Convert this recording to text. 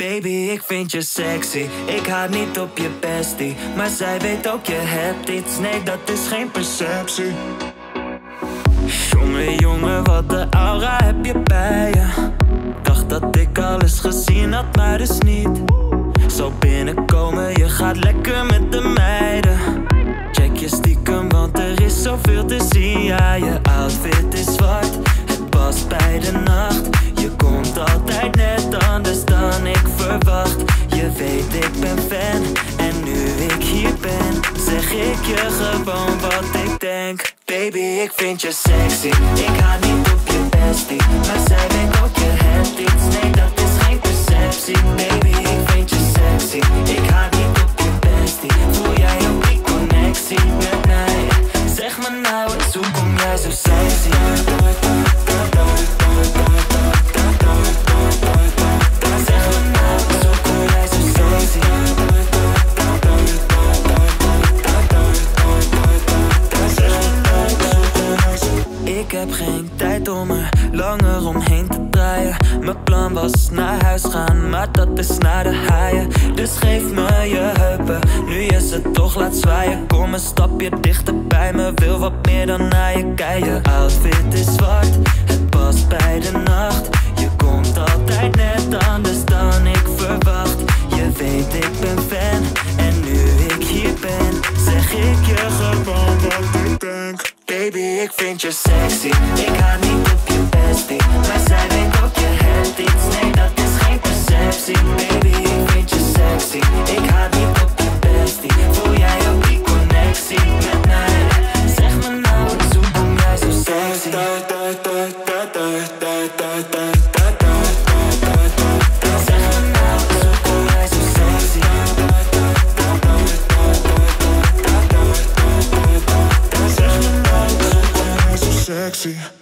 Baby, ik vind je sexy. Ik haat niet op je bestie. Maar zij weet ook je hebt iets. Nee, dat is geen perceptie. Jongen, jongen, wat de aura heb je bij je. Dacht dat ik alles gezien had, maar dus niet. Zo binnenkomen, je gaat lekker met de meiden. Check je stiekem, want er is zoveel te zien. Ja, je outfit is zwart, Je weet, ik ben fan. En nu ik hier ben, zeg ik je gewoon wat ik denk. Baby, ik vind je sexy. Ik ga niet op je bestie. Maar zij weet ook je hebt iets. Nee, dat is geen perceptie. Baby, ik vind je sexy. Ik ga niet op je bestie. Voel jij ook die connectie met mij? Zeg me nou eens, hoe kom jij zo sexy? Ik heb geen tijd om er langer omheen te draaien. Mijn plan was naar huis gaan, maar dat is naar de haaien. Dus geef me je heupen, nu je ze toch laat zwaaien. Kom een stapje dichter bij me, wil wat meer dan naar je kijken. Outfit is zwart, het past bij de nacht. Je komt altijd net anders dan ik verwacht. Je weet, ik ben fan, en nu ik hier ben, zeg ik je gewoon wat ik denk. Baby, ik vind je sexy. Ik ga niet op je bestie. Maar zij weet ook je hebt iets. Nee, dat is geen perceptie. Baby, ik vind je sexy. Ik ga niet op je bestie. Voel jij ook die connectie met mij? Zeg me nou eens, hoe kom jij zo sexy? Zeg sexy?